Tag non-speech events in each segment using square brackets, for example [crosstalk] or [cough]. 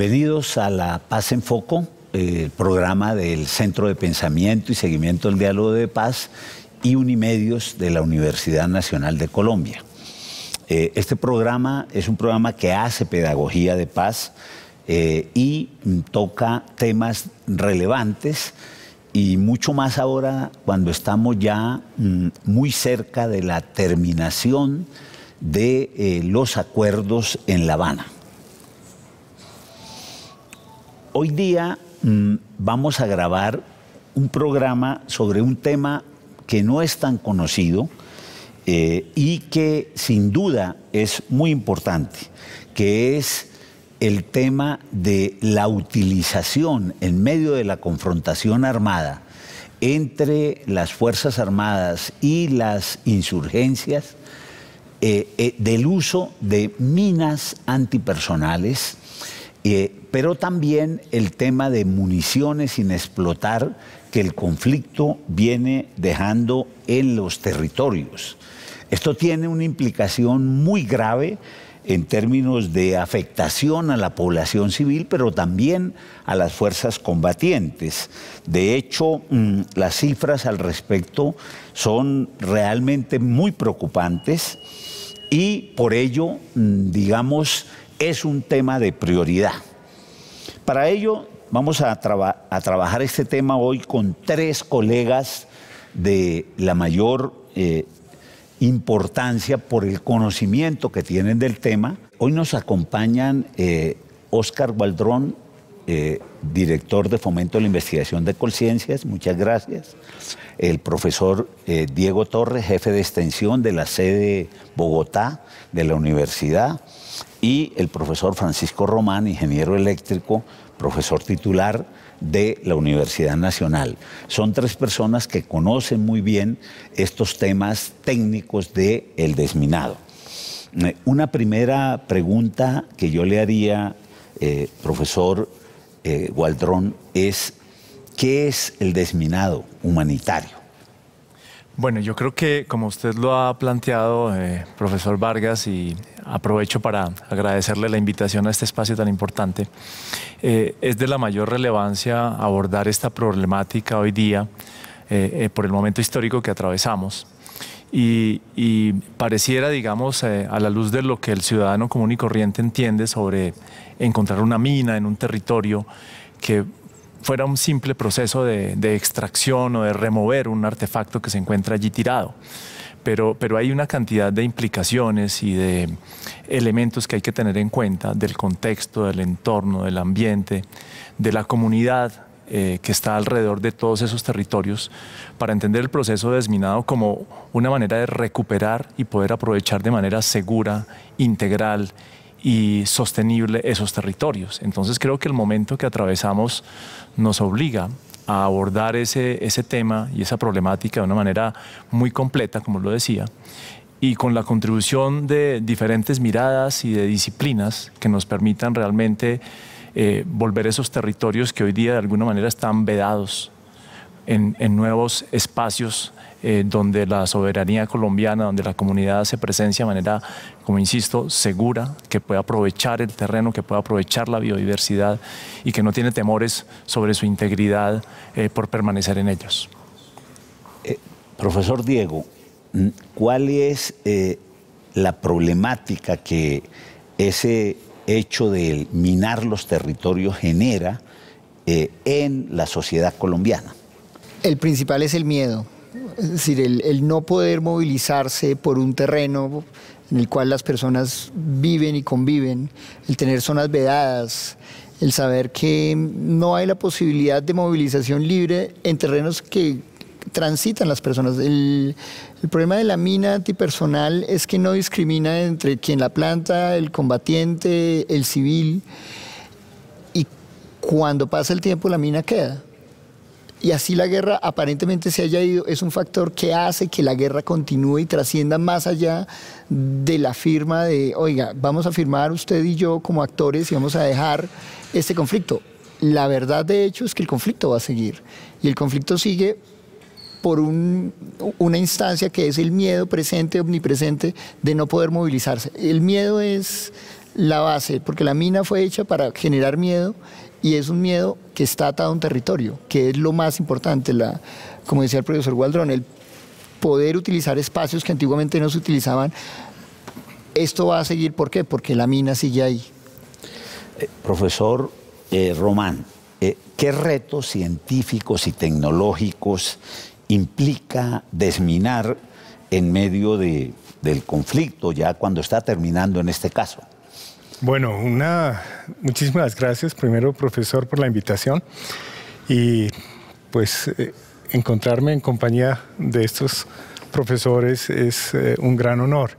Bienvenidos a La Paz en Foco, el programa del Centro de Pensamiento y Seguimiento del Diálogo de Paz y Unimedios de la Universidad Nacional de Colombia. Eh, este programa es un programa que hace pedagogía de paz eh, y toca temas relevantes y mucho más ahora cuando estamos ya mm, muy cerca de la terminación de eh, los acuerdos en La Habana. Hoy día mm, vamos a grabar un programa sobre un tema que no es tan conocido eh, y que sin duda es muy importante, que es el tema de la utilización en medio de la confrontación armada entre las Fuerzas Armadas y las insurgencias eh, eh, del uso de minas antipersonales, eh, pero también el tema de municiones sin explotar que el conflicto viene dejando en los territorios. Esto tiene una implicación muy grave en términos de afectación a la población civil, pero también a las fuerzas combatientes. De hecho, mm, las cifras al respecto son realmente muy preocupantes y por ello, mm, digamos, es un tema de prioridad. Para ello, vamos a, trabajar este tema hoy con tres colegas de la mayor eh, importancia por el conocimiento que tienen del tema. Hoy nos acompañan Oscar eh, Waldrón, eh, director de Fomento de la Investigación de Conciencias, muchas gracias. El profesor Diego Torres, jefe de extensión de la sede Bogotá de la universidad, y el profesor Francisco Román, ingeniero eléctrico, profesor titular de la Universidad Nacional. Son tres personas que conocen muy bien estos temas técnicos del el desminado. Eh, una primera pregunta que yo le haría, eh, profesor eh, es ¿qué es el desminado humanitario? Bueno, yo creo que como usted lo ha planteado, eh, profesor Vargas, y aprovecho para agradecerle la invitación a este espacio tan importante, eh, es de la mayor relevancia abordar esta problemática hoy día eh, por el momento histórico que atravesamos. Y, y pareciera, digamos, a la luz de lo que el ciudadano común y corriente entiende sobre encontrar una mina en un territorio que fuera un simple proceso de, extracción o de remover un artefacto que se encuentra allí tirado. Pero, pero, hay una cantidad de implicaciones y de elementos que hay que tener en cuenta del contexto, del entorno, del ambiente, de la comunidad eh, que está alrededor de todos esos territorios para entender el proceso de desminado como una manera de recuperar y poder aprovechar de manera segura, integral y sostenible esos territorios. Entonces creo que el momento que atravesamos nos obliga a abordar ese, ese tema y esa problemática de una manera muy completa, como lo decía, y con la contribución de diferentes miradas y de disciplinas que nos permitan realmente eh, volver esos territorios que hoy día de alguna manera están vedados en, en nuevos espacios eh, donde la soberanía colombiana, donde la comunidad hace presencia de manera, como insisto, segura, que pueda aprovechar el terreno, que pueda aprovechar la biodiversidad y que no tiene temores sobre su integridad eh, por permanecer en ellos. Eh, profesor Diego, ¿cuál es la problemática que ese hecho de minar los territorios genera en la sociedad colombiana? El principal es el miedo es decir, el, no poder movilizarse por un terreno en el cual las personas viven y conviven, el tener zonas vedadas, el saber que no hay la posibilidad de movilización libre en terrenos que transitan las personas. El, el, problema de la mina antipersonal es que no discrimina entre quien la planta, el combatiente, el civil, y cuando pasa el tiempo la mina queda y así la guerra aparentemente se haya ido, es un factor que hace que la guerra continúe y trascienda más allá de la firma de, oiga, vamos a firmar usted y yo como actores y vamos a dejar este conflicto. La verdad de hecho es que el conflicto va a seguir y el conflicto sigue por una instancia que es el miedo presente, omnipresente, de no poder movilizarse. El miedo es la base, porque la mina fue hecha para generar miedo y es un miedo que está atado a un territorio, que es lo más importante, la, como decía el profesor Waldron, el poder utilizar espacios que antiguamente no se utilizaban. Esto va a seguir, ¿por qué? Porque la mina sigue ahí. Eh, profesor eh, Román, eh, ¿qué retos científicos y tecnológicos implica desminar en medio de, del conflicto, ya cuando está terminando en este caso? Bueno, una, muchísimas gracias primero, profesor, por la invitación y pues eh, encontrarme en compañía de estos profesores es eh, un gran honor.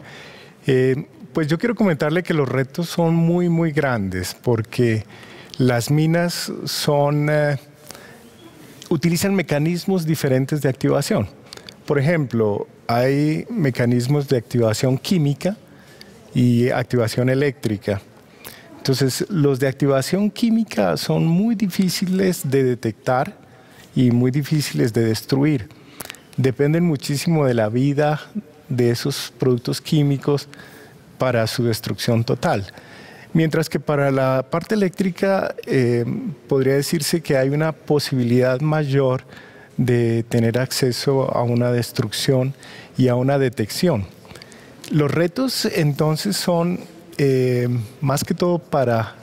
Eh, pues yo quiero comentarle que los retos son muy, muy grandes porque las minas son, utilizan mecanismos diferentes de activación. Por ejemplo, hay mecanismos de activación química y activación eléctrica. Entonces, los de activación química son muy difíciles de detectar y muy difíciles de destruir. Dependen muchísimo de la vida de esos productos químicos para su destrucción total. Mientras que para la parte eléctrica eh, podría decirse que hay una posibilidad mayor de tener acceso a una destrucción y a una detección. Los retos entonces son eh, más que todo para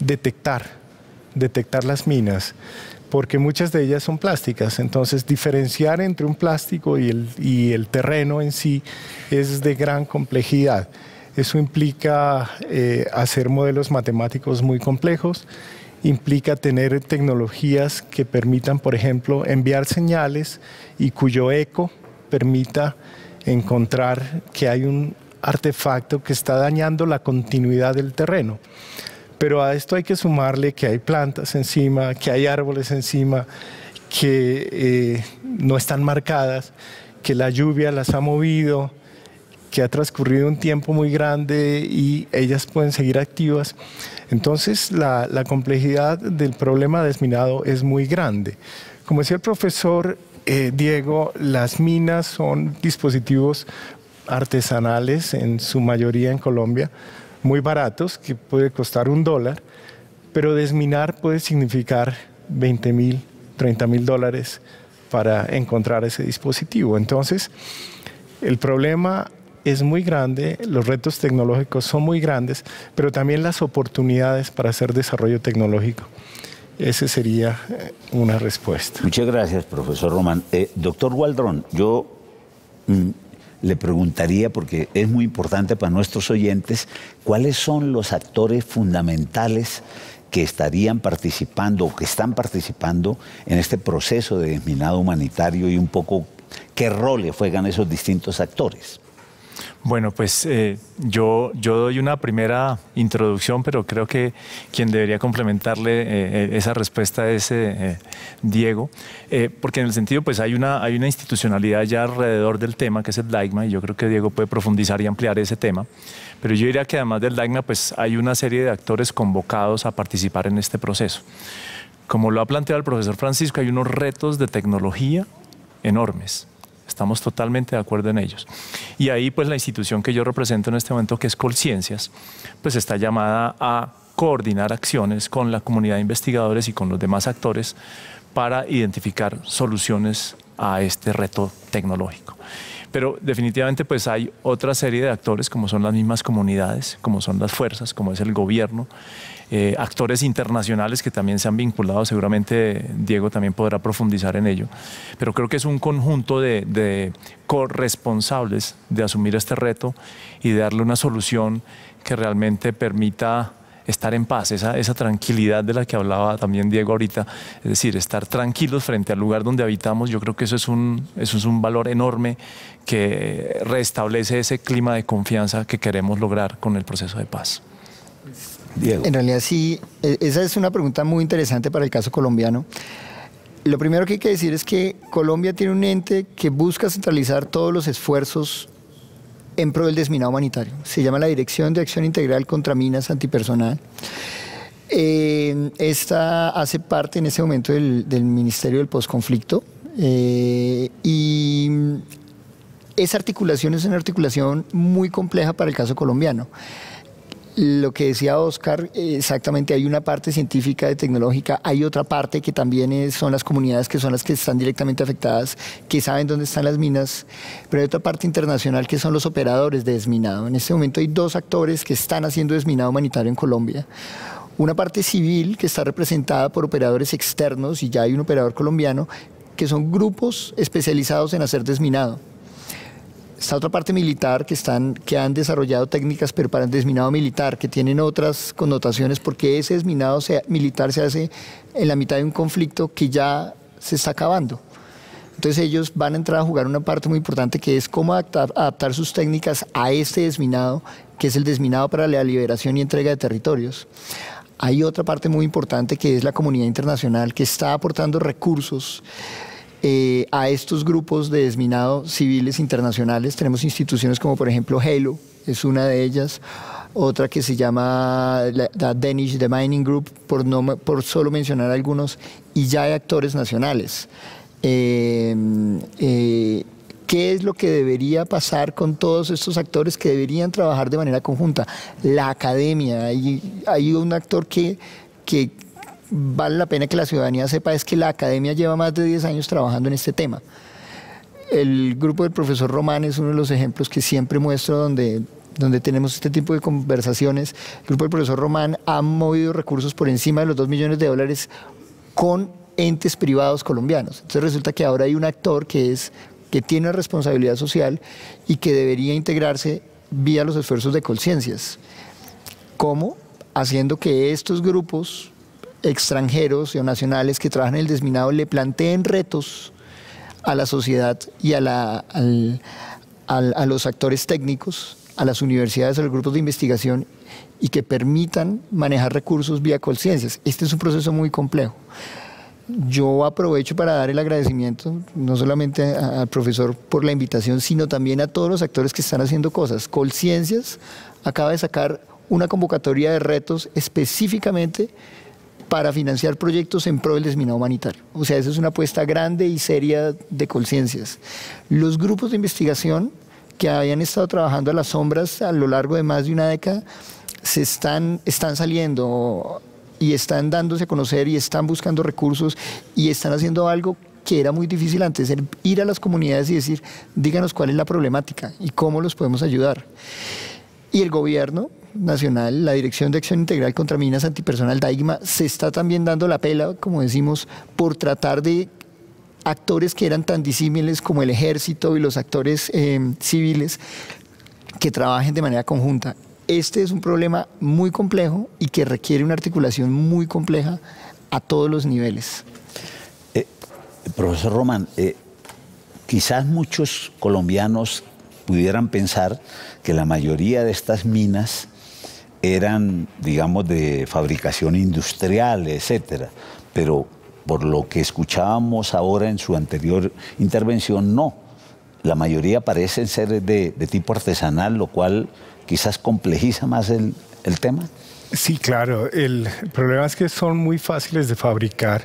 detectar, detectar las minas, porque muchas de ellas son plásticas, entonces diferenciar entre un plástico y el, y el terreno en sí es de gran complejidad. Eso implica eh, hacer modelos matemáticos muy complejos, implica tener tecnologías que permitan, por ejemplo, enviar señales y cuyo eco permita encontrar que hay un artefacto que está dañando la continuidad del terreno. Pero a esto hay que sumarle que hay plantas encima, que hay árboles encima, que eh, no están marcadas, que la lluvia las ha movido, que ha transcurrido un tiempo muy grande y ellas pueden seguir activas. Entonces la, complejidad del problema desminado es muy grande. Como decía el profesor eh, Diego, las minas son dispositivos artesanales, en su mayoría en Colombia, muy baratos, que puede costar un dólar, pero desminar puede significar 20 mil, 30 mil dólares para encontrar ese dispositivo. Entonces, el problema es muy grande, los retos tecnológicos son muy grandes, pero también las oportunidades para hacer desarrollo tecnológico. Esa sería eh, una respuesta. Muchas gracias, profesor Román. Eh, doctor Waldron, yo mm, le preguntaría, porque es muy importante para nuestros oyentes, cuáles son los actores fundamentales que estarían participando o que están participando en este proceso de desminado humanitario y un poco qué roles juegan esos distintos actores. Bueno, pues eh, yo, yo doy una primera introducción, pero creo que quien debería complementarle eh, eh, esa respuesta es Diego, porque en el sentido, pues hay una, hay una institucionalidad ya alrededor del tema, que es el DAIGMA, y yo creo que Diego puede profundizar y ampliar ese tema. Pero yo diría que además del DAIGMA, pues hay una serie de actores convocados a participar en este proceso. Como lo ha planteado el profesor Francisco, hay unos retos de tecnología enormes Estamos totalmente de acuerdo en ellos. Y ahí pues la institución que yo represento en este momento, que es Colciencias, pues está llamada a coordinar acciones con la comunidad de investigadores y con los demás actores para identificar soluciones a este reto tecnológico. Pero definitivamente pues hay otra serie de actores como son las mismas comunidades, como son las fuerzas, como es el gobierno, eh, actores internacionales que también se han vinculado, seguramente Diego también podrá profundizar en ello, pero creo que es un conjunto de, corresponsables de asumir este reto y de darle una solución que realmente permita estar en paz, esa, tranquilidad de la que hablaba también Diego ahorita, es decir, estar tranquilos frente al lugar donde habitamos, yo creo que eso es un valor enorme que restablece ese clima de confianza que queremos lograr con el proceso de paz. Diego. En realidad sí, e, esa es una pregunta muy interesante para el caso colombiano. Lo primero que hay que decir es que Colombia tiene un ente que busca centralizar todos los esfuerzos en pro del desminado humanitario. Se llama la Dirección de Acción Integral contra Minas Antipersonal. Eh, esta hace parte en ese momento del, Ministerio del Postconflicto eh, y esa articulación es una articulación muy compleja para el caso colombiano. Lo que decía Oscar, exactamente hay una parte científica y tecnológica, hay otra parte que también son las comunidades que son las que están directamente afectadas, que saben dónde están las minas, pero hay otra parte internacional que son los operadores de desminado. En este momento hay dos actores que están haciendo desminado humanitario en Colombia. Una parte civil que está representada por operadores externos y ya hay un operador colombiano, que son grupos especializados en hacer desminado Está otra parte militar que, están, que han desarrollado técnicas, pero para el desminado militar, que tienen otras connotaciones, porque ese desminado militar se hace en la mitad de un conflicto que ya se está acabando. Entonces ellos van a entrar a jugar una parte muy importante que es cómo adaptar, sus técnicas a este desminado, que es el desminado para la liberación y entrega de territorios. Hay otra parte muy importante que es la comunidad internacional que está aportando recursos eh, a estos grupos de desminado civiles internacionales. Tenemos instituciones como por ejemplo Halo, es una de ellas, otra que se llama la, Danish The Mining Group, por, no, por solo mencionar algunos, y ya hay actores nacionales. Eh, eh, ¿Qué es lo que debería pasar con todos estos actores que deberían trabajar de manera conjunta? La academia, hay, hay un actor que, que, vale la pena que la ciudadanía sepa es que la academia lleva más de 10 años trabajando en este tema. El grupo del profesor Román es uno de los ejemplos que siempre muestro donde, donde tenemos este tipo de conversaciones. El grupo del profesor Román ha movido recursos por encima de los 2 millones de dólares con entes privados colombianos. Entonces resulta que ahora hay un actor que, es, que tiene responsabilidad social y que debería integrarse vía los esfuerzos de conciencias. ¿Cómo? Haciendo que estos grupos extranjeros o nacionales que trabajan en el desminado le planteen retos a la sociedad y a, la, a los actores técnicos, a las universidades, a los grupos de investigación y que permitan manejar recursos vía conciencias. Este es un proceso muy complejo. Yo aprovecho para dar el agradecimiento no solamente al profesor por la invitación, sino también a todos los actores que están haciendo cosas. Colciencias acaba de sacar una convocatoria de retos específicamente para financiar proyectos en pro del desminado humanitario. O sea, esa es una apuesta grande y seria de conciencias. Los grupos de investigación que habían estado trabajando a las sombras a lo largo de más de una década se están, están saliendo y están dándose a conocer y están buscando recursos y están haciendo algo que era muy difícil antes, ir a las comunidades y decir, díganos cuál es la problemática y cómo los podemos ayudar. Y el gobierno, Nacional, la Dirección de Acción Integral contra Minas Antipersonal, DAIGMA, se está también dando la pela, como decimos, por tratar de actores que eran tan disímiles como el ejército y los actores eh, civiles que trabajen de manera conjunta. Este es un problema muy complejo y que requiere una articulación muy compleja a todos los niveles. Eh, profesor Román, eh, quizás muchos colombianos pudieran pensar que la mayoría de estas minas eran, digamos, de fabricación industrial, etcétera. Pero por lo que escuchábamos ahora en su anterior intervención, no. La mayoría parecen ser de, tipo artesanal, lo cual quizás complejiza más el, tema. Sí, claro. El problema es que son muy fáciles de fabricar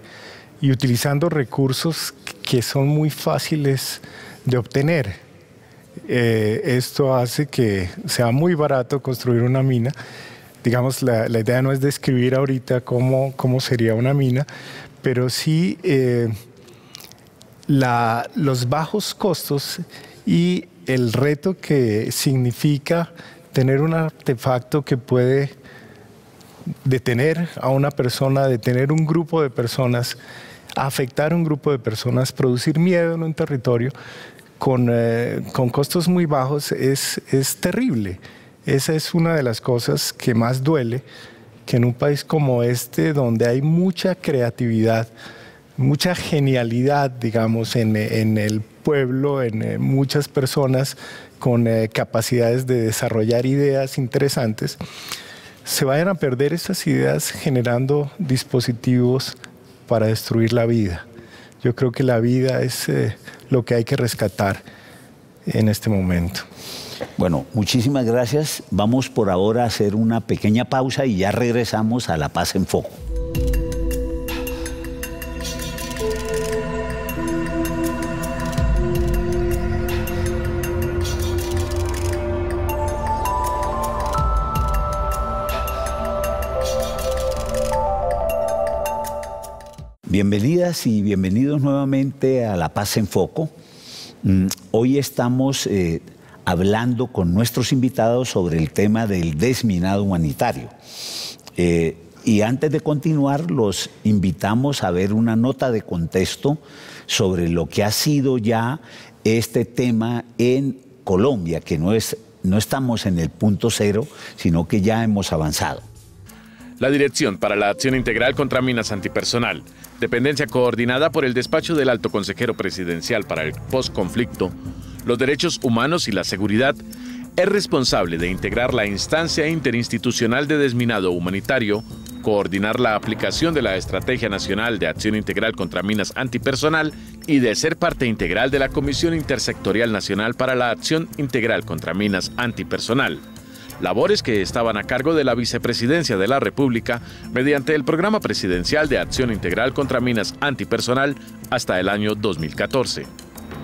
y utilizando recursos que son muy fáciles de obtener. Eh, esto hace que sea muy barato construir una mina. Digamos, la, idea no es describir ahorita cómo, cómo sería una mina, pero sí eh, los bajos costos y el reto que significa tener un artefacto que puede detener a una persona, detener un grupo de personas, afectar a un grupo de personas, producir miedo en un territorio con, eh, con costos muy bajos es, es terrible. Esa es una de las cosas que más duele, que en un país como este, donde hay mucha creatividad, mucha genialidad, digamos, en, el pueblo, en, eh, muchas personas con eh, capacidades de desarrollar ideas interesantes, se vayan a perder esas ideas generando dispositivos para destruir la vida. Yo creo que la vida es eh, lo que hay que rescatar en este momento. Bueno, muchísimas gracias. Vamos por ahora a hacer una pequeña pausa y ya regresamos a La Paz en Foco. Bienvenidas y bienvenidos nuevamente a La Paz en Foco. Mm, hoy estamos eh, hablando con nuestros invitados sobre el tema del desminado humanitario. Eh, y antes de continuar, los invitamos a ver una nota de contexto sobre lo que ha sido ya este tema en Colombia, que no, es, no estamos en el punto cero, sino que ya hemos avanzado. La Dirección para la Acción Integral contra Minas Antipersonal dependencia coordinada por el despacho del Alto Consejero Presidencial para el Postconflicto, los Derechos Humanos y la Seguridad, es responsable de integrar la instancia interinstitucional de desminado humanitario, coordinar la aplicación de la Estrategia Nacional de Acción Integral contra Minas Antipersonal y de ser parte integral de la Comisión Intersectorial Nacional para la Acción Integral contra Minas Antipersonal labores que estaban a cargo de la Vicepresidencia de la República mediante el Programa Presidencial de Acción Integral contra Minas Antipersonal hasta el año 2014.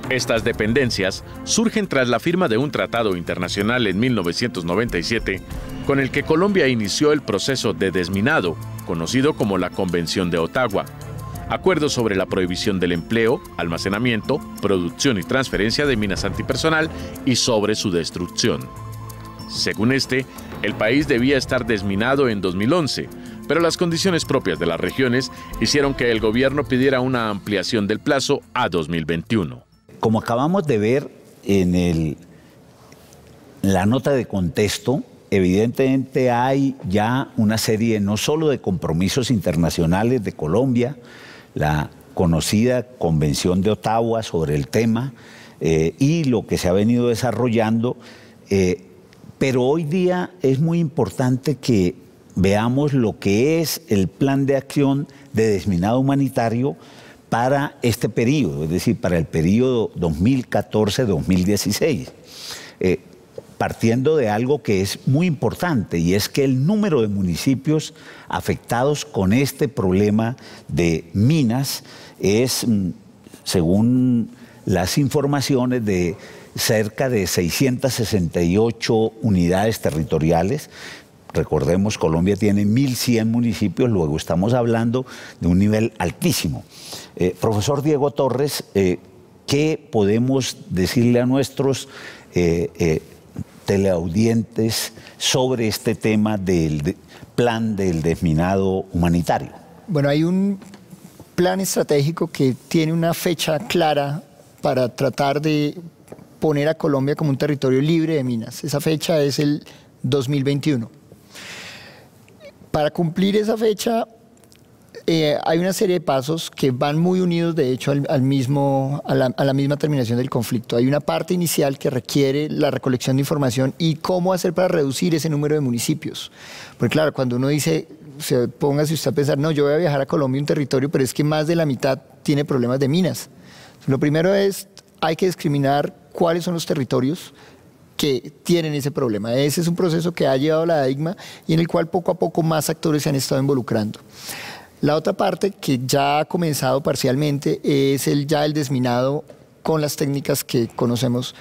Estas dependencias surgen tras la firma de un tratado internacional en 1997 con el que Colombia inició el proceso de desminado, conocido como la Convención de Ottawa, acuerdo sobre la prohibición del empleo, almacenamiento, producción y transferencia de minas antipersonal y sobre su destrucción. Según este, el país debía estar desminado en 2011, pero las condiciones propias de las regiones hicieron que el gobierno pidiera una ampliación del plazo a 2021. Como acabamos de ver en la nota de contexto, evidentemente hay ya una serie no solo de compromisos internacionales de Colombia, la conocida Convención de Ottawa sobre el tema eh, y lo que se ha venido desarrollando. Eh, pero hoy día es muy importante que veamos lo que es el plan de acción de desminado humanitario para este periodo, es decir, para el periodo 2014-2016. Eh, partiendo de algo que es muy importante y es que el número de municipios afectados con este problema de minas es, mm, según las informaciones de cerca de 668 unidades territoriales. Recordemos, Colombia tiene 1.100 municipios, luego estamos hablando de un nivel altísimo. Eh, profesor Diego Torres, eh, ¿qué podemos decirle a nuestros eh, teleaudientes sobre este tema del plan del desminado humanitario? Bueno, hay un plan estratégico que tiene una fecha clara para tratar de poner a Colombia como un territorio libre de minas. Esa fecha es el 2021. Para cumplir esa fecha eh, hay una serie de pasos que van muy unidos, de hecho, al, mismo, a la, a, la, misma terminación del conflicto. Hay una parte inicial que requiere la recolección de información y cómo hacer para reducir ese número de municipios. Porque claro, cuando uno dice, se póngase usted a pensar, no, yo voy a viajar a Colombia, un territorio, pero es que más de la mitad tiene problemas de minas. Lo primero es, hay que discriminar cuáles son los territorios que tienen ese problema. Ese es un proceso que ha llevado la DIGMA y en el cual poco a poco más actores se han estado involucrando. La otra parte que ya ha comenzado parcialmente es el, ya el desminado con las técnicas que conocemos,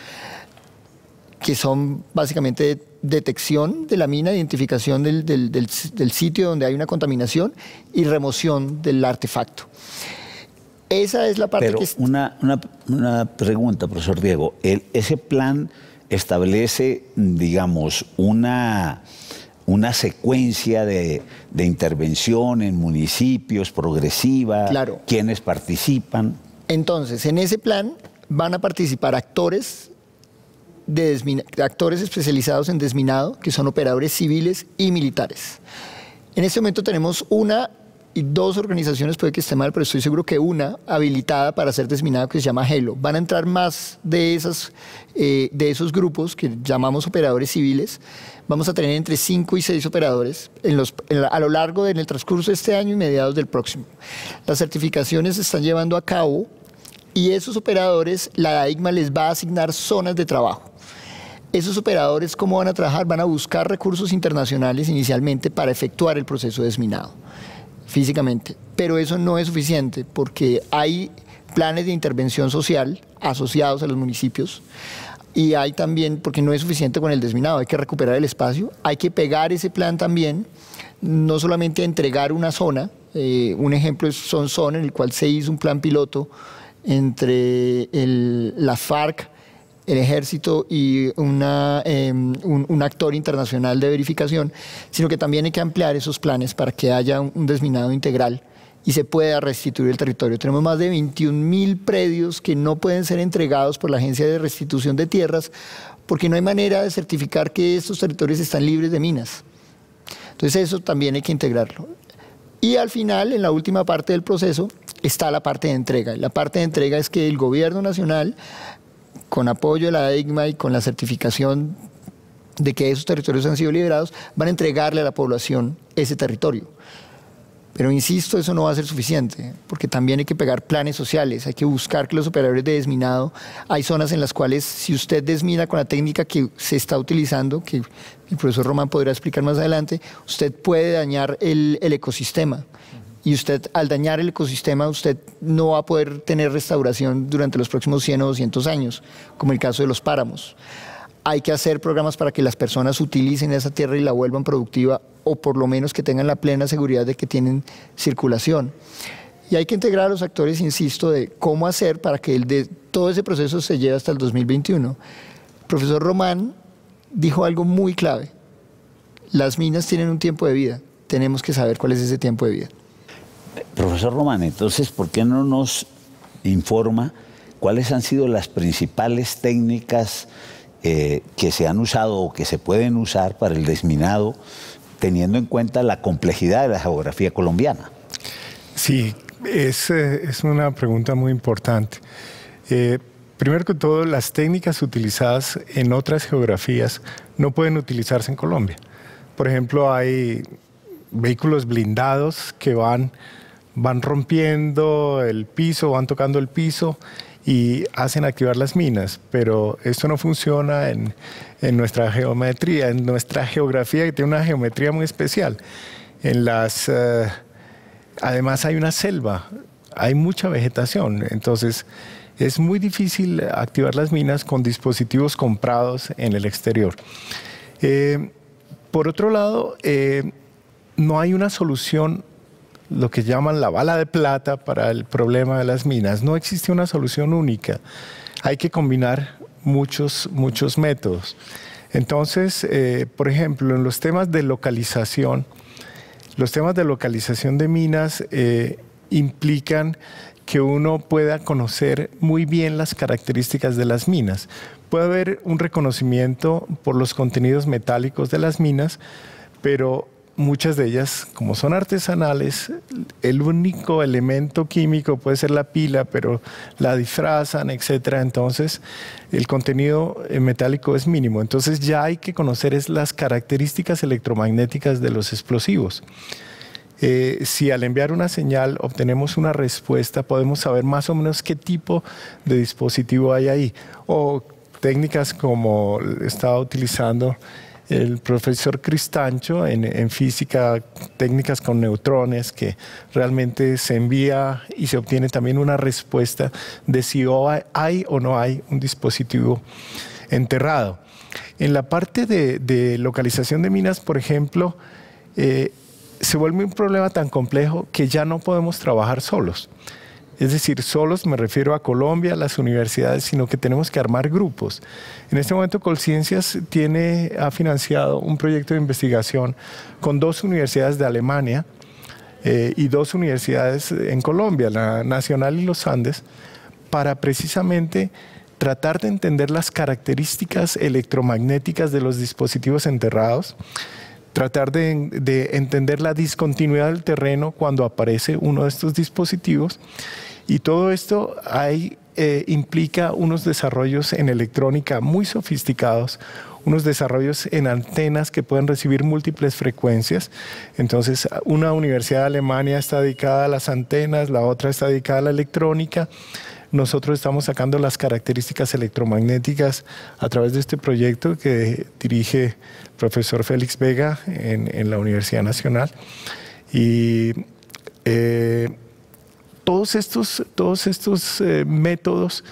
que son básicamente detección de la mina, identificación del, del, del sitio donde hay una contaminación y remoción del artefacto. Esa es la parte Pero que... Una, una, una pregunta, profesor Diego. El, ese plan establece, digamos, una, una secuencia de, de, intervención en municipios progresiva, claro. quienes participan. Entonces, en ese plan van a participar actores, de actores especializados en desminado, que son operadores civiles y militares. En este momento tenemos una y dos organizaciones, puede que esté mal, pero estoy seguro que una habilitada para ser desminado que se llama Helo. Van a entrar más de, esas, eh, de esos grupos que llamamos operadores civiles. Vamos a tener entre cinco y seis operadores en los, en, a lo largo, en el transcurso de este año y mediados del próximo. Las certificaciones se están llevando a cabo y esos operadores, la DAIGMA les va a asignar zonas de trabajo. Esos operadores, ¿cómo van a trabajar? Van a buscar recursos internacionales inicialmente para efectuar el proceso de desminado físicamente. Pero eso no es suficiente porque hay planes de intervención social asociados a los municipios y hay también, porque no es suficiente con el desminado, hay que recuperar el espacio, hay que pegar ese plan también, no solamente entregar una zona, Eh, un ejemplo es Sonson, en el cual se hizo un plan piloto entre la FARC, el ejército y em, un, actor internacional de verificación, sino que también hay que ampliar esos planes para que haya un, desminado integral y se pueda restituir el territorio. Tenemos más de 21 mil predios que no pueden ser entregados por la Agencia de Restitución de Tierras porque no hay manera de certificar que estos territorios están libres de minas. Entonces eso también hay que integrarlo. Y al final, en la última parte del proceso, está la parte de entrega. La parte de entrega es que el gobierno nacional, con apoyo de la EIGMA y con la certificación de que esos territorios han sido liberados, van a entregarle a la población ese territorio. Pero insisto, eso no va a ser suficiente, porque también hay que pegar planes sociales, hay que buscar que los operadores de desminado, hay zonas en las cuales si usted desmina con la técnica que se está utilizando, que el profesor Román podrá explicar más adelante, usted puede dañar el ecosistema. Y usted, al dañar el ecosistema, usted no va a poder tener restauración durante los próximos 100 o 200 años, como el caso de los páramos hay que hacer programas para que las personas utilicen esa tierra y la vuelvan productiva o por lo menos que tengan la plena seguridad de que tienen circulación. Y hay que integrar a los actores, insisto, de cómo hacer para que todo ese proceso se lleve hasta el 2021. El profesor Román dijo algo muy clave. Las minas tienen un tiempo de vida. Tenemos que saber cuál es ese tiempo de vida. Profesor Román, entonces, ¿por qué no nos informa cuáles han sido las principales técnicas eh, que se han usado o que se pueden usar para el desminado, teniendo en cuenta la complejidad de la geografía colombiana? Sí, es, eh, es una pregunta muy importante. Eh, primero que todo, las técnicas utilizadas en otras geografías no pueden utilizarse en Colombia. Por ejemplo, hay vehículos blindados que van, van rompiendo el piso, van tocando el piso y hacen activar las minas, pero esto no funciona en, nuestra geometría, en nuestra geografía que tiene una geometría muy especial. Eh, además hay una selva, hay mucha vegetación, entonces es muy difícil activar las minas con dispositivos comprados en el exterior. Eh, por otro lado, eh, no hay una solución lo que llaman la bala de plata para el problema de las minas. No existe una solución única. Hay que combinar muchos, muchos métodos. Entonces, eh, por ejemplo, en los temas de localización, los temas de localización de minas eh, implican que uno pueda conocer muy bien las características de las minas. Puede haber un reconocimiento por los contenidos metálicos de las minas, pero muchas de ellas, como son artesanales, el único elemento químico puede ser la pila, pero la disfrazan, etcétera. Entonces, el contenido eh, metálico es mínimo. Entonces, ya hay que conocer las características electromagnéticas de los explosivos. Eh, si al enviar una señal obtenemos una respuesta, podemos saber más o menos qué tipo de dispositivo hay ahí. O técnicas como estaba utilizando el profesor Cristancho en, física, técnicas con neutrones, que realmente se envía y se obtiene también una respuesta de si hay o no hay un dispositivo enterrado. En la parte de, localización de minas, por ejemplo, eh, se vuelve un problema tan complejo que ya no podemos trabajar solos. Es decir, solos me refiero a Colombia, a las universidades, sino que tenemos que armar grupos. En este momento Colciencias tiene, ha financiado un proyecto de investigación con dos universidades de Alemania eh, y dos universidades en Colombia, la Nacional y los Andes, para precisamente tratar de entender las características electromagnéticas de los dispositivos enterrados, tratar de, de, entender la discontinuidad del terreno cuando aparece uno de estos dispositivos y todo esto hay, eh, implica unos desarrollos en electrónica muy sofisticados, unos desarrollos en antenas que pueden recibir múltiples frecuencias. Entonces, una universidad de Alemania está dedicada a las antenas, la otra está dedicada a la electrónica. Nosotros estamos sacando las características electromagnéticas a través de este proyecto que dirige el profesor Félix Vega en, la Universidad Nacional. Y eh, todos estos, todos estos eh, métodos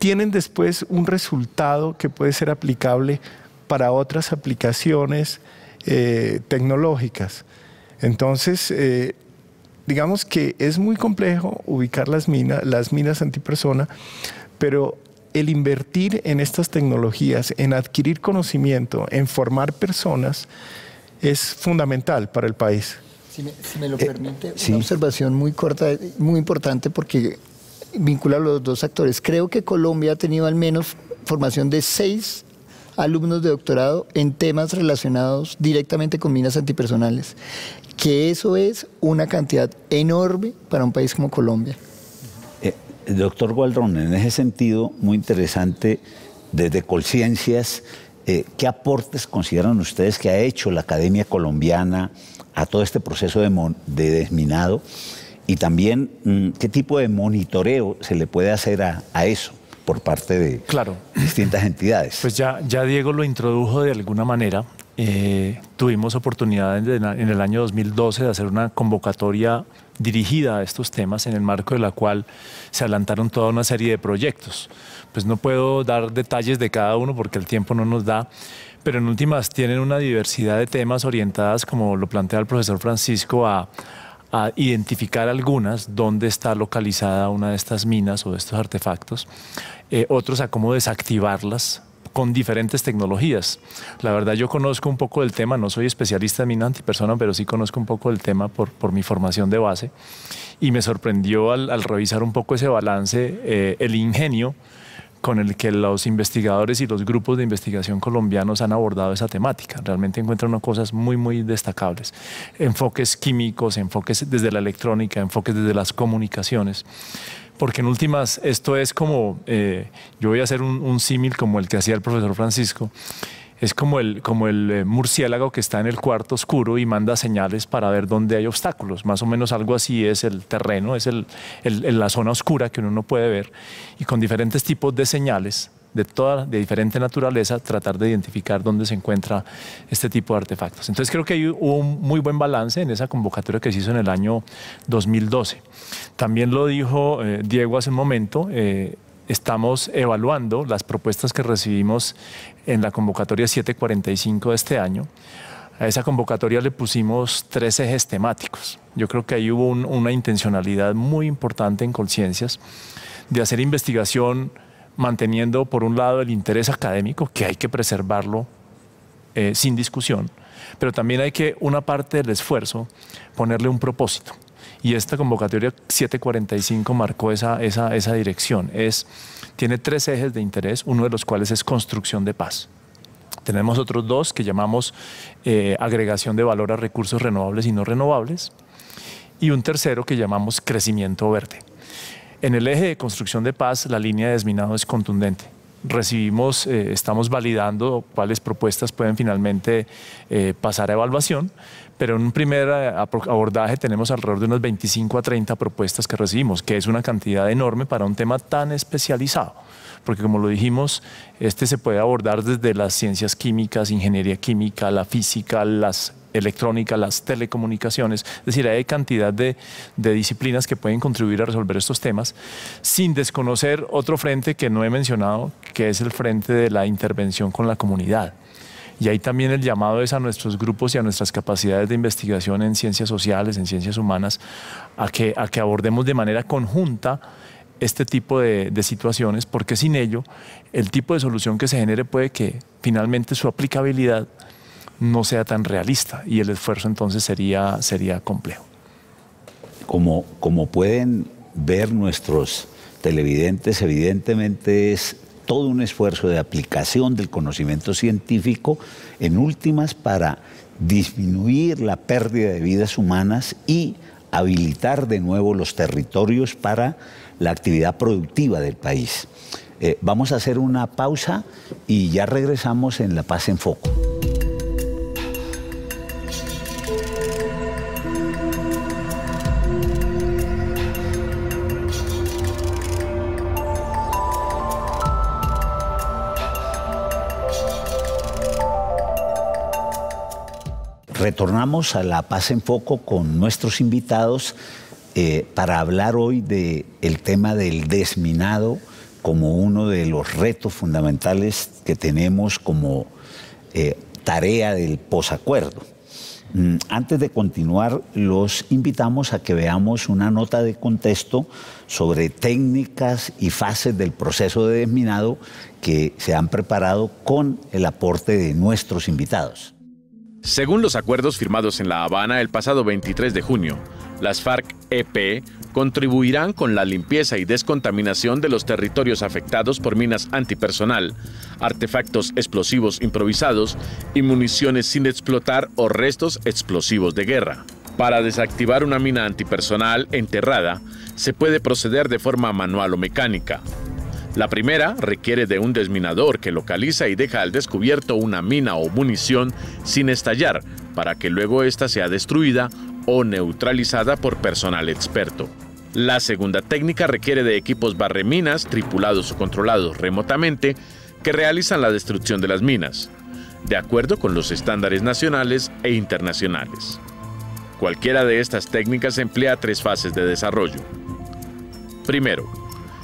tienen después un resultado que puede ser aplicable para otras aplicaciones eh, tecnológicas. Entonces, digamos que es muy complejo ubicar las minas, las minas antipersona, pero el invertir en estas tecnologías, en adquirir conocimiento, en formar personas, es fundamental para el país. Si me, lo eh, permite, una observación muy corta, muy importante porque vincula a los dos actores. Creo que Colombia ha tenido al menos formación de seis alumnos de doctorado en temas relacionados directamente con minas antipersonales, que eso es una cantidad enorme para un país como Colombia. Eh, doctor Gualdrón, en ese sentido, muy interesante, desde Colciencias, eh, ¿qué aportes consideran ustedes que ha hecho la Academia Colombiana a todo este proceso de, de desminado? Y también, mm, ¿qué tipo de monitoreo se le puede hacer a, eso por parte de claro. distintas entidades? Pues ya, ya Diego lo introdujo de alguna manera. Eh, tuvimos oportunidad en, en, el año 2012 de hacer una convocatoria dirigida a estos temas, en el marco de la cual se adelantaron toda una serie de proyectos. Pues no puedo dar detalles de cada uno porque el tiempo no nos da, pero en últimas tienen una diversidad de temas orientadas, como lo plantea el profesor Francisco, a, a identificar algunas, dónde está localizada una de estas minas o de estos artefactos, eh, otros a cómo desactivarlas con diferentes tecnologías. La verdad yo conozco un poco del tema, no soy especialista en mina antipersona, pero sí conozco un poco del tema por, por mi formación de base y me sorprendió al, revisar un poco ese balance eh, el ingenio con el que los investigadores y los grupos de investigación colombianos han abordado esa temática. Realmente encuentran cosas muy, muy destacables. Enfoques químicos, enfoques desde la electrónica, enfoques desde las comunicaciones. Porque en últimas, esto es como, eh, yo voy a hacer un símil como el que hacía el profesor Francisco es como el, como el eh, murciélago que está en el cuarto oscuro y manda señales para ver dónde hay obstáculos. Más o menos algo así es el terreno, es el, la zona oscura que uno no puede ver y con diferentes tipos de señales de toda de diferente naturaleza tratar de identificar dónde se encuentra este tipo de artefactos. Entonces creo que hubo un muy buen balance en esa convocatoria que se hizo en el año 2012. También lo dijo eh, Diego hace un momento, eh, estamos evaluando las propuestas que recibimos en la convocatoria 745 de este año. A esa convocatoria le pusimos tres ejes temáticos. Yo creo que ahí hubo una intencionalidad muy importante en Conciencias de hacer investigación manteniendo por un lado el interés académico, que hay que preservarlo eh, sin discusión, pero también hay que una parte del esfuerzo ponerle un propósito. Y esta convocatoria 745 marcó esa, esa, esa dirección. Es, tiene tres ejes de interés, uno de los cuales es construcción de paz. Tenemos otros dos que llamamos eh, agregación de valor a recursos renovables y no renovables. Y un tercero que llamamos crecimiento verde. En el eje de construcción de paz, la línea de desminado es contundente recibimos, eh, estamos validando cuáles propuestas pueden finalmente eh, pasar a evaluación, pero en un primer eh, abordaje tenemos alrededor de unas 25 a 30 propuestas que recibimos, que es una cantidad enorme para un tema tan especializado porque como lo dijimos, este se puede abordar desde las ciencias químicas, ingeniería química, la física, las electrónica, las telecomunicaciones. Es decir, hay cantidad de, disciplinas que pueden contribuir a resolver estos temas sin desconocer otro frente que no he mencionado, que es el frente de la intervención con la comunidad. Y ahí también el llamado es a nuestros grupos y a nuestras capacidades de investigación en ciencias sociales, en ciencias humanas, a que, a que abordemos de manera conjunta este tipo de, situaciones, porque sin ello el tipo de solución que se genere puede que finalmente su aplicabilidad no sea tan realista y el esfuerzo entonces sería, sería complejo. Como, como pueden ver nuestros televidentes, evidentemente es todo un esfuerzo de aplicación del conocimiento científico en últimas para disminuir la pérdida de vidas humanas y habilitar de nuevo los territorios para la actividad productiva del país. Eh, vamos a hacer una pausa y ya regresamos en La Paz en Foco. Retornamos a La Paz en Foco con nuestros invitados eh, para hablar hoy del el tema del desminado como uno de los retos fundamentales que tenemos como eh, tarea del posacuerdo. Mm, antes de continuar, los invitamos a que veamos una nota de contexto sobre técnicas y fases del proceso de desminado que se han preparado con el aporte de nuestros invitados. Según los acuerdos firmados en La Habana el pasado 23 de junio, las FARC-EP contribuirán con la limpieza y descontaminación de los territorios afectados por minas antipersonal, artefactos explosivos improvisados y municiones sin explotar o restos explosivos de guerra. Para desactivar una mina antipersonal enterrada, se puede proceder de forma manual o mecánica. La primera requiere de un desminador que localiza y deja al descubierto una mina o munición sin estallar para que luego ésta sea destruida o neutralizada por personal experto. La segunda técnica requiere de equipos barreminas tripulados o controlados remotamente que realizan la destrucción de las minas, de acuerdo con los estándares nacionales e internacionales. Cualquiera de estas técnicas emplea tres fases de desarrollo. Primero,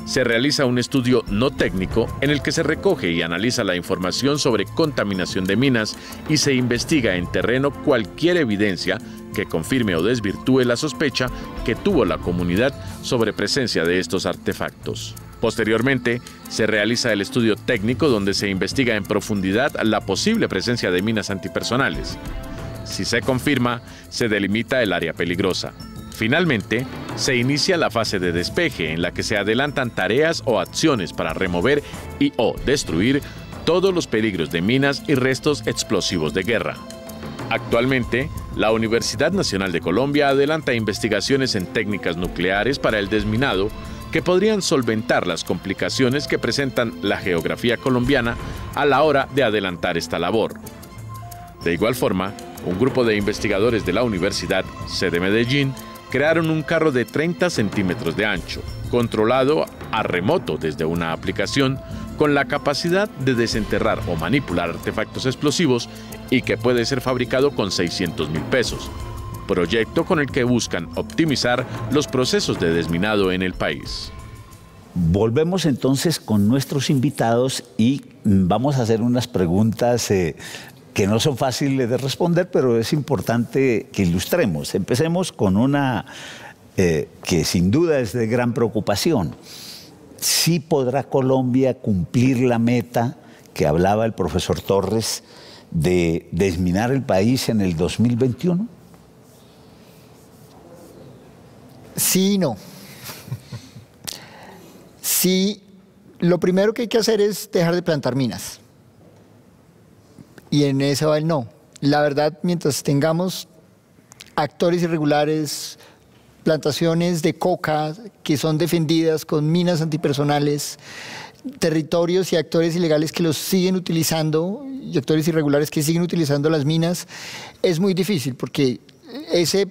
se realiza un estudio no técnico en el que se recoge y analiza la información sobre contaminación de minas y se investiga en terreno cualquier evidencia que confirme o desvirtúe la sospecha que tuvo la comunidad sobre presencia de estos artefactos. Posteriormente, se realiza el estudio técnico donde se investiga en profundidad la posible presencia de minas antipersonales. Si se confirma, se delimita el área peligrosa. Finalmente, se inicia la fase de despeje en la que se adelantan tareas o acciones para remover y o destruir todos los peligros de minas y restos explosivos de guerra. Actualmente, la Universidad Nacional de Colombia adelanta investigaciones en técnicas nucleares para el desminado que podrían solventar las complicaciones que presentan la geografía colombiana a la hora de adelantar esta labor. De igual forma, un grupo de investigadores de la Universidad, sede Medellín, crearon un carro de 30 centímetros de ancho, controlado a remoto desde una aplicación, con la capacidad de desenterrar o manipular artefactos explosivos y que puede ser fabricado con 600 mil pesos. Proyecto con el que buscan optimizar los procesos de desminado en el país. Volvemos entonces con nuestros invitados y vamos a hacer unas preguntas eh, que no son fáciles de responder, pero es importante que ilustremos. Empecemos con una eh, que sin duda es de gran preocupación. ¿Sí podrá Colombia cumplir la meta que hablaba el profesor Torres de desminar el país en el 2021? Sí y no. Sí, lo primero que hay que hacer es dejar de plantar minas y en ese va el no. La verdad, mientras tengamos actores irregulares, plantaciones de coca que son defendidas con minas antipersonales, territorios y actores ilegales que los siguen utilizando y actores irregulares que siguen utilizando las minas, es muy difícil porque ese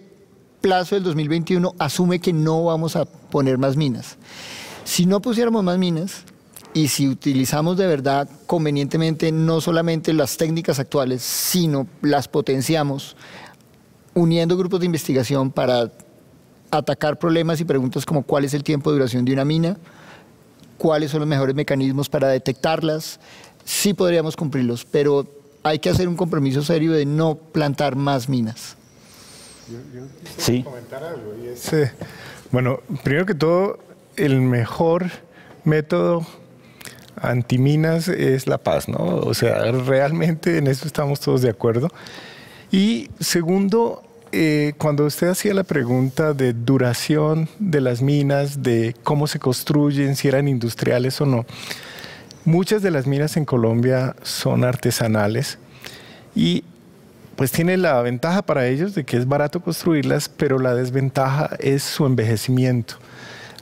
plazo del 2021 asume que no vamos a poner más minas. Si no pusiéramos más minas, y si utilizamos de verdad convenientemente no solamente las técnicas actuales, sino las potenciamos, uniendo grupos de investigación para atacar problemas y preguntas como cuál es el tiempo de duración de una mina, cuáles son los mejores mecanismos para detectarlas, sí podríamos cumplirlos, pero hay que hacer un compromiso serio de no plantar más minas. sí. comentar algo. Eh, bueno, primero que todo, el mejor método antiminas es la paz, ¿no? O sea, realmente en eso estamos todos de acuerdo. Y segundo, eh, cuando usted hacía la pregunta de duración de las minas, de cómo se construyen, si eran industriales o no, muchas de las minas en Colombia son artesanales y pues tiene la ventaja para ellos de que es barato construirlas, pero la desventaja es su envejecimiento.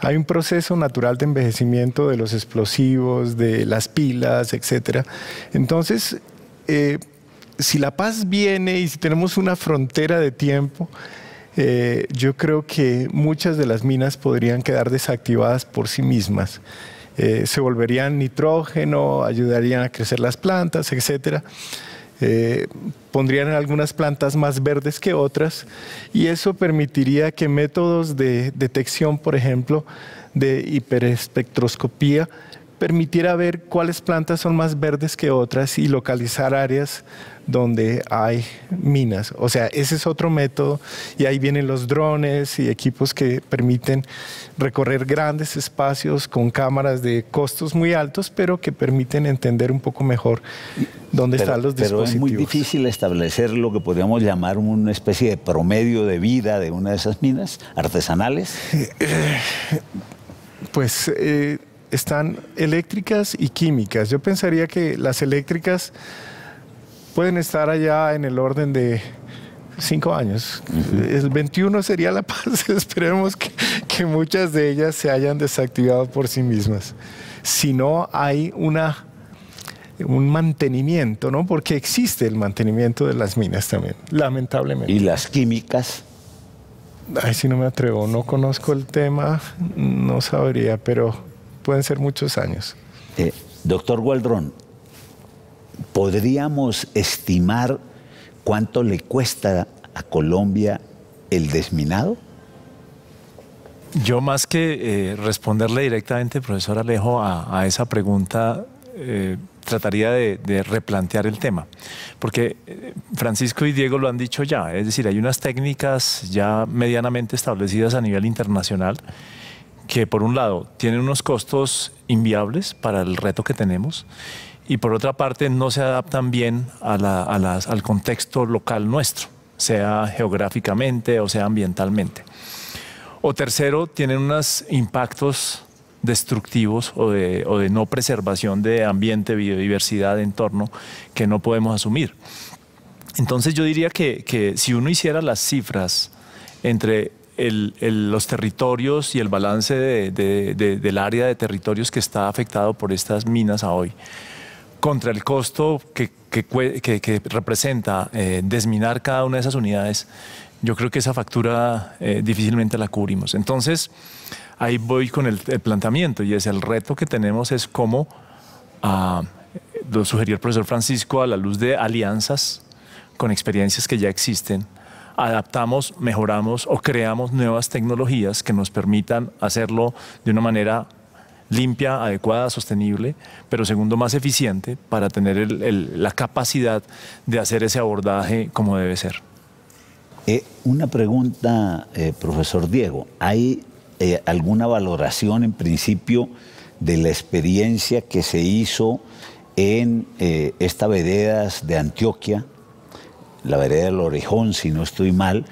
Hay un proceso natural de envejecimiento de los explosivos, de las pilas, etc. Entonces, eh, si la paz viene y si tenemos una frontera de tiempo, eh, yo creo que muchas de las minas podrían quedar desactivadas por sí mismas. Eh, se volverían nitrógeno, ayudarían a crecer las plantas, etcétera. Eh, pondrían algunas plantas más verdes que otras y eso permitiría que métodos de detección, por ejemplo, de hiperespectroscopía permitiera ver cuáles plantas son más verdes que otras y localizar áreas donde hay minas. O sea, ese es otro método y ahí vienen los drones y equipos que permiten recorrer grandes espacios con cámaras de costos muy altos, pero que permiten entender un poco mejor dónde están los dispositivos. Pero es muy difícil establecer lo que podríamos llamar una especie de promedio de vida de una de esas minas artesanales. Pues eh, están eléctricas y químicas. Yo pensaría que las eléctricas pueden estar allá en el orden de cinco años. El 21 sería la [laughs] paz. Esperemos que, que, muchas de ellas se hayan desactivado por sí mismas. Si no hay una, un mantenimiento, ¿no? Porque existe el mantenimiento de las minas también, lamentablemente. ¿Y las químicas? Ay, si no me atrevo, no conozco el tema, no sabría, pero pueden ser muchos años. Eh, doctor Gualdrón, ¿podríamos estimar cuánto le cuesta a Colombia el desminado? Yo más que eh, responderle directamente, profesor Alejo, a, a esa pregunta, eh, trataría de, de, replantear el tema. Porque Francisco y Diego lo han dicho ya, es decir, hay unas técnicas ya medianamente establecidas a nivel internacional que por un lado tienen unos costos inviables para el reto que tenemos y por otra parte no se adaptan bien al contexto local nuestro, sea geográficamente o sea ambientalmente. O tercero, tienen unos impactos destructivos o de, o de, no preservación de ambiente, biodiversidad, entorno, que no podemos asumir. Entonces yo diría que, que si uno hiciera las cifras entre el, el, los territorios y el balance de, de, del área de territorios que está afectado por estas minas a hoy, contra el costo que, que, que representa eh, desminar cada una de esas unidades, yo creo que esa factura eh, difícilmente la cubrimos. Entonces, ahí voy con el, el, planteamiento y es el reto que tenemos es cómo, uh, lo sugirió el profesor Francisco, a la luz de alianzas con experiencias que ya existen, adaptamos, mejoramos o creamos nuevas tecnologías que nos permitan hacerlo de una manera limpia, adecuada, sostenible, pero segundo, más eficiente para tener la capacidad de hacer ese abordaje como debe ser. Eh, una pregunta, eh, profesor Diego. ¿Hay eh, alguna valoración en principio de la experiencia que se hizo en eh, esta veredas de Antioquia, la vereda del Orejón, si no estoy mal,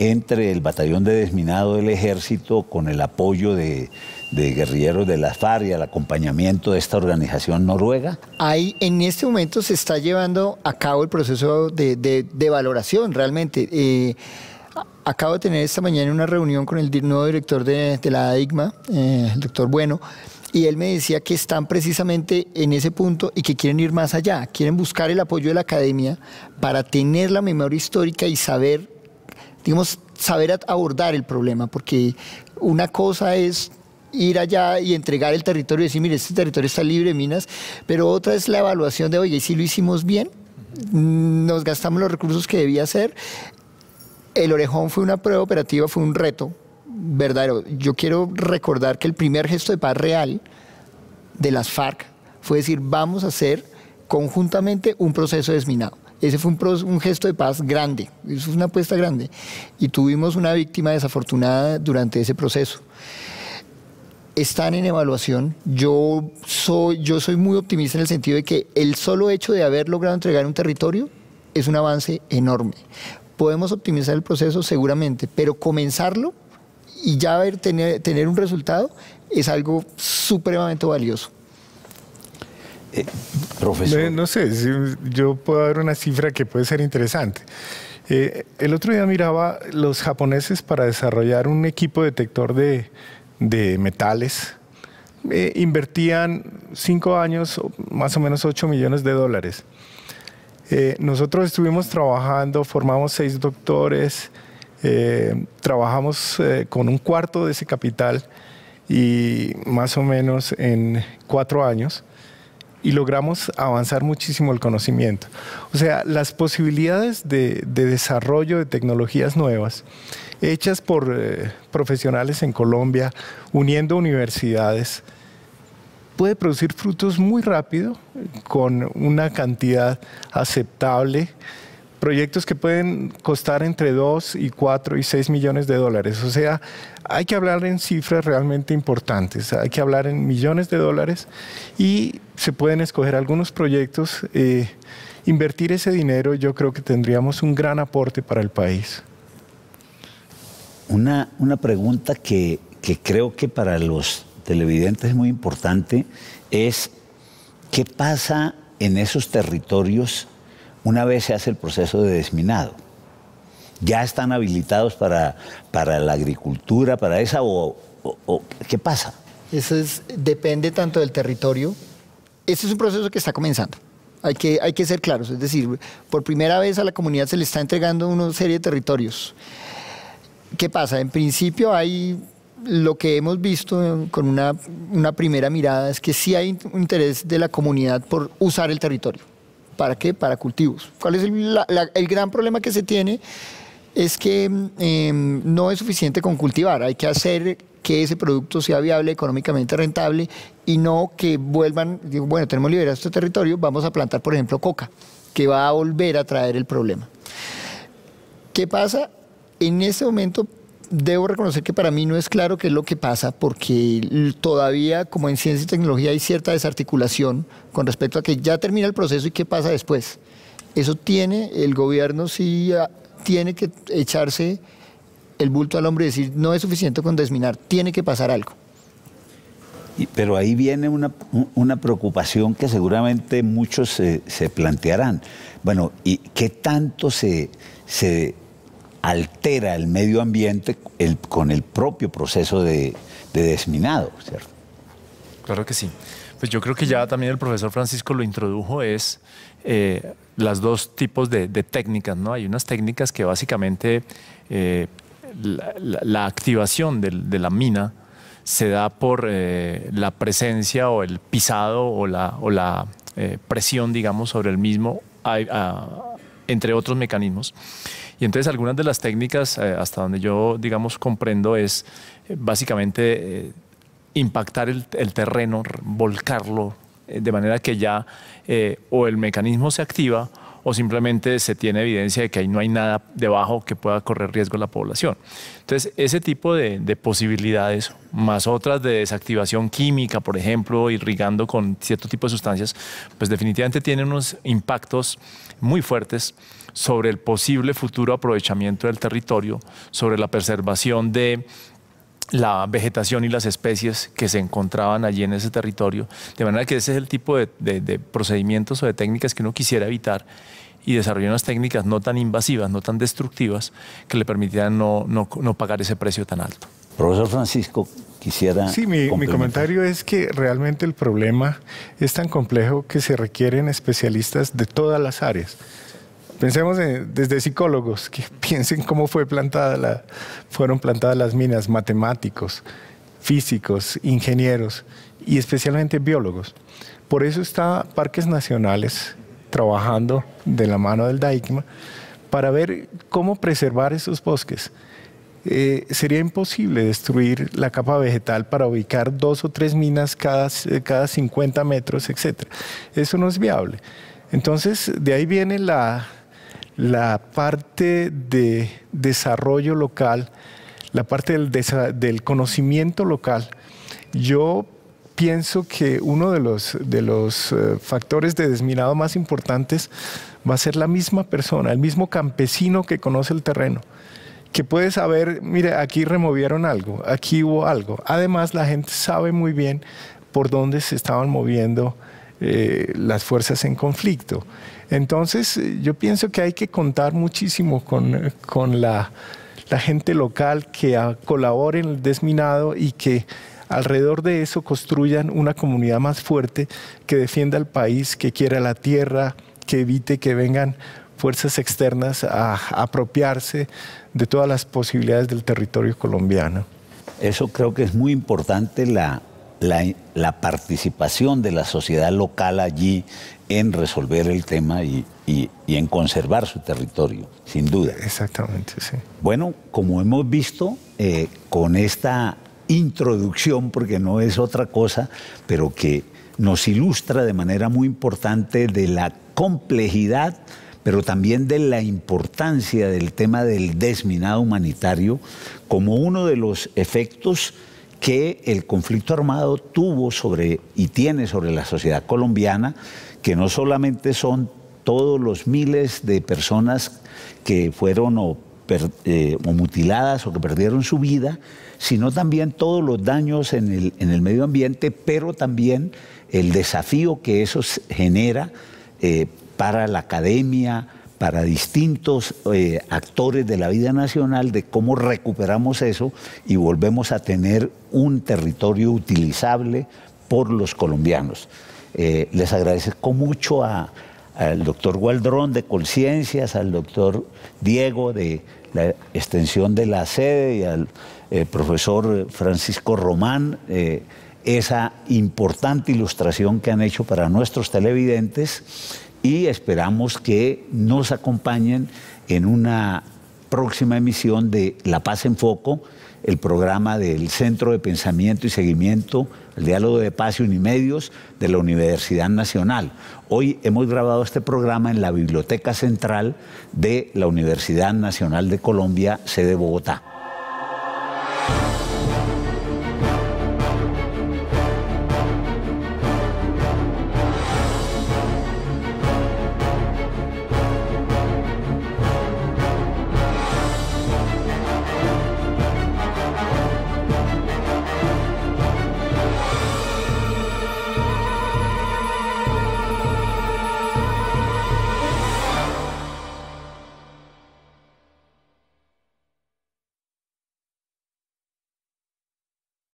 entre el batallón de desminado del ejército con el apoyo de, guerrilleros de la FARC y el acompañamiento de esta organización noruega? Ahí en este momento se está llevando a cabo el proceso de, valoración realmente. Eh, acabo de tener esta mañana una reunión con el nuevo director de, de la AIGMA, eh, el doctor Bueno, y él me decía que están precisamente en ese punto y que quieren ir más allá, quieren buscar el apoyo de la academia para tener la memoria histórica y saber, digamos, saber abordar el problema, porque una cosa es ir allá y entregar el territorio y decir, mire, este territorio está libre de minas, pero otra es la evaluación de, oye, si lo hicimos bien, nos gastamos los recursos que debía hacer. El orejón fue una prueba operativa, fue un reto verdadero. Yo quiero recordar que el primer gesto de paz real de las FARC fue decir, vamos a hacer conjuntamente un proceso desminado. Ese fue un, un, gesto de paz grande, eso es una apuesta grande. Y tuvimos una víctima desafortunada durante ese proceso están en evaluación. Yo soy, yo soy muy optimista en el sentido de que el solo hecho de haber logrado entregar un territorio es un avance enorme. Podemos optimizar el proceso seguramente, pero comenzarlo y ya ver, tener, tener un resultado es algo supremamente valioso. Eh, profesor. No, no, sé, yo puedo dar una cifra que puede ser interesante. Eh, el otro día miraba los japoneses para desarrollar un equipo detector de, de metales, eh, invertían cinco años, más o menos 8 millones de dólares. Eh, nosotros estuvimos trabajando, formamos seis doctores, eh, trabajamos con un cuarto de ese capital y más o menos en cuatro años y logramos avanzar muchísimo el conocimiento. O sea, las posibilidades de, de desarrollo de tecnologías nuevas hechas por eh, profesionales en Colombia, uniendo universidades, puede producir frutos muy rápido, con una cantidad aceptable proyectos que pueden costar entre 2 y 4 y 6 millones de dólares. O sea, hay que hablar en cifras realmente importantes, hay que hablar en millones de dólares y se pueden escoger algunos proyectos. Eh, invertir ese dinero yo creo que tendríamos un gran aporte para el país. Una, una pregunta que, que creo que para los televidentes es muy importante es qué pasa en esos territorios una vez se hace el proceso de desminado. ¿Ya están habilitados para, para la agricultura, para esa o, qué pasa? Eso es, depende tanto del territorio. Este es un proceso que está comenzando. Hay que, hay que ser claros, es decir, por primera vez a la comunidad se le está entregando una serie de territorios. ¿Qué pasa? En principio hay lo que hemos visto con una, una primera mirada es que sí hay interés de la comunidad por usar el territorio. ¿Para qué? Para cultivos. ¿Cuál es el, gran problema que se tiene? Es que em, no es suficiente con cultivar, hay que hacer que ese producto sea viable, económicamente rentable y no que vuelvan, digo, bueno, tenemos liberado este territorio, vamos a plantar, por ejemplo, coca, que va a volver a traer el problema. ¿Qué pasa? En este momento debo reconocer que para mí no es claro qué es lo que pasa, porque todavía, como en ciencia y tecnología, hay cierta desarticulación con respecto a que ya termina el proceso y qué pasa después. Eso tiene, el gobierno sí ah, tiene que echarse el bulto al hombre y decir, no es suficiente con desminar, tiene que pasar algo. Pero ahí viene una, una preocupación que seguramente muchos se, se, plantearán. Bueno, ¿y qué tanto se, se altera el medio ambiente con el propio proceso de, desminado, ¿cierto? Claro que sí. Pues yo creo que ya también el profesor Francisco lo introdujo, es eh, las dos tipos de, técnicas, ¿no? Hay unas técnicas que básicamente eh, la, activación de, la mina se da por eh, la presencia o el pisado o la, o la presión, digamos, sobre el mismo, entre otros mecanismos. Y entonces algunas de las técnicas, eh, hasta donde yo, digamos, comprendo, es eh, básicamente eh, impactar el, terreno, volcarlo, de manera que ya o el mecanismo se activa o simplemente se tiene evidencia de que ahí no hay nada debajo que pueda correr riesgo la población. Entonces, ese tipo de, de, posibilidades, más otras de desactivación química, por ejemplo, irrigando con cierto tipo de sustancias, pues definitivamente tienen unos impactos muy fuertes sobre el posible futuro aprovechamiento del territorio, sobre la preservación de la vegetación y las especies que se encontraban allí en ese territorio. De manera que ese es el tipo de, procedimientos o de técnicas que uno quisiera evitar y desarrollar unas técnicas no tan invasivas, no tan destructivas, que le permitieran no, pagar ese precio tan alto. Profesor Francisco, quisiera... Sí, mi, mi, comentario es que realmente el problema es tan complejo que se requieren especialistas de todas las áreas. Pensemos desde psicólogos que [laughs] piensen cómo fue plantada la, fueron plantadas las minas, matemáticos, físicos, ingenieros y especialmente biólogos. Por eso está Parques Nacionales trabajando de la mano del DAICMA para ver cómo preservar esos bosques. Eh, sería imposible destruir la capa vegetal para ubicar dos o tres minas cada, cada 50 metros, etc. Eso no es viable. Entonces, de ahí viene la, la parte de desarrollo local, la parte del, conocimiento local, yo pienso que uno de los, de los eh, factores de desminado más importantes va a ser la misma persona, el mismo campesino que conoce el terreno, que puede saber, mire, aquí removieron algo, aquí hubo algo. Además, la gente sabe muy bien por dónde se estaban moviendo eh, las fuerzas en conflicto. Entonces, eh, yo pienso que hay que contar muchísimo con, con la, gente local que colabore en el desminado y que alrededor de eso construyan una comunidad más fuerte que defienda al país, que quiera la tierra, que evite que vengan fuerzas externas a apropiarse de todas las posibilidades del territorio colombiano. Eso creo que es muy importante la, la, participación de la sociedad local allí en resolver el tema y, en conservar su territorio, sin duda. Exactamente, sí. Bueno, como hemos visto, eh, con esta introducción, porque no es otra cosa, pero que nos ilustra de manera muy importante de la complejidad, pero también de la importancia del tema del desminado humanitario como uno de los efectos que el conflicto armado tuvo sobre y tiene sobre la sociedad colombiana, que no solamente son todos los miles de personas que fueron o, eh, mutiladas o que perdieron su vida, sino también todos los daños en el, en el medio ambiente, pero también el desafío que eso genera eh, para la academia, para distintos eh, actores de la vida nacional, de cómo recuperamos eso y volvemos a tener un territorio utilizable por los colombianos. Eh, les agradezco mucho al doctor Gualdrón de Conciencias, al doctor Diego de la extensión de la sede y al profesor Francisco Román esa importante ilustración que han hecho para nuestros televidentes y esperamos que nos acompañen en una próxima emisión de La Paz en Foco, el programa del Centro de Pensamiento y Seguimiento, el Diálogo de Paz y Unimedios de la Universidad Nacional. Hoy hemos grabado este programa en la Biblioteca Central de la Universidad Nacional de Colombia, sede Bogotá.